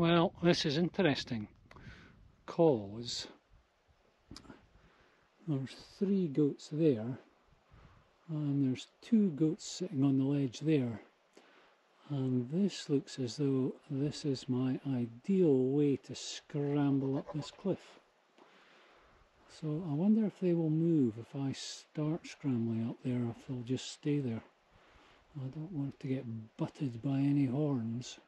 Well, this is interesting. Because there's three goats there and there's two goats sitting on the ledge there. And this looks as though this is my ideal way to scramble up this cliff. So I wonder if they will move if I start scrambling up there if they'll just stay there. I don't want to get butted by any horns.